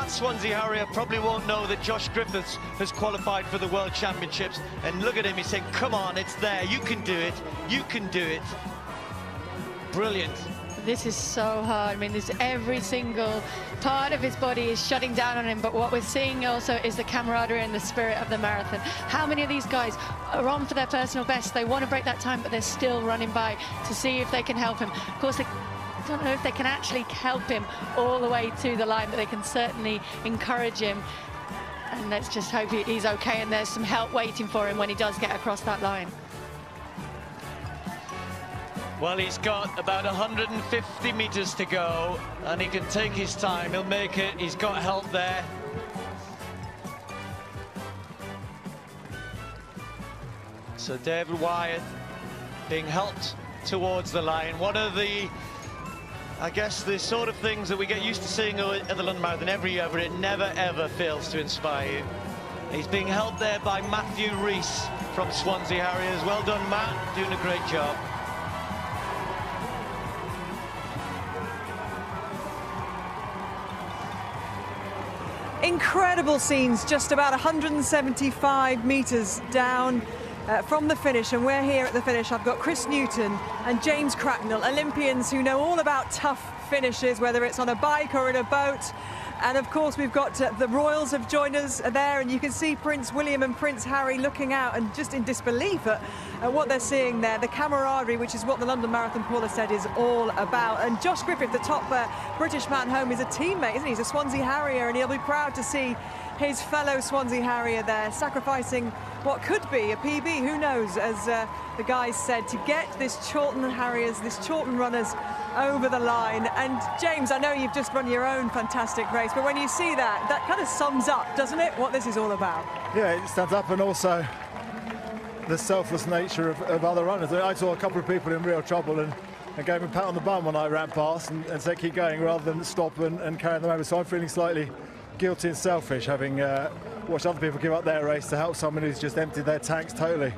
that Swansea Harrier probably won't know that Josh Griffiths has qualified for the World Championships. And look at him, he's saying, come on, it's there, you can do it, you can do it. Brilliant. This is so hard. I mean, this every single part of his body is shutting down on him. But what we're seeing also is the camaraderie and the spirit of the marathon. How many of these guys are on for their personal best? They want to break that time, but they're still running by to see if they can help him. Of course, don't know if they can actually help him all the way to the line, but they can certainly encourage him. And let's just hope he's okay and there's some help waiting for him when he does get across that line. Well, he's got about 150 metres to go, and he can take his time. He'll make it. He's got help there. So David Wyeth being helped towards the line. One of the, I guess, the sort of things that we get used to seeing at the London Marathon every year, but it never, ever fails to inspire you. He's being helped there by Matthew Rees from Swansea Harriers. Well done, Matt. Doing a great job. Incredible scenes, just about 175 metres down uh, from the finish, and we're here at the finish. I've got Chris Newton and James Cracknell, Olympians who know all about tough finishes, whether it's on a bike or in a boat. And of course, we've got uh, the Royals have joined us there, and you can see Prince William and Prince Harry looking out and just in disbelief at, at what they're seeing there. The camaraderie, which is what the London Marathon, Paula said, is all about. And Josh Griffith, the top uh, British man home, is a teammate, isn't he? He's a Swansea Harrier, and he'll be proud to see his fellow Swansea Harrier there, sacrificing what could be a PB, who knows, as uh, the guys said, to get this Chorlton Harriers, this Chorlton runners over the line. And James, I know you've just run your own fantastic race, but when you see that, that kind of sums up, doesn't it, what this is all about? Yeah, it stands up and also the selfless nature of, of other runners. I saw a couple of people in real trouble and, and gave them a pat on the bum when I ran past and, and said keep going rather than stop and, and carry them over. So I'm feeling slightly guilty and selfish having uh, watched other people give up their race to help someone who's just emptied their tanks totally.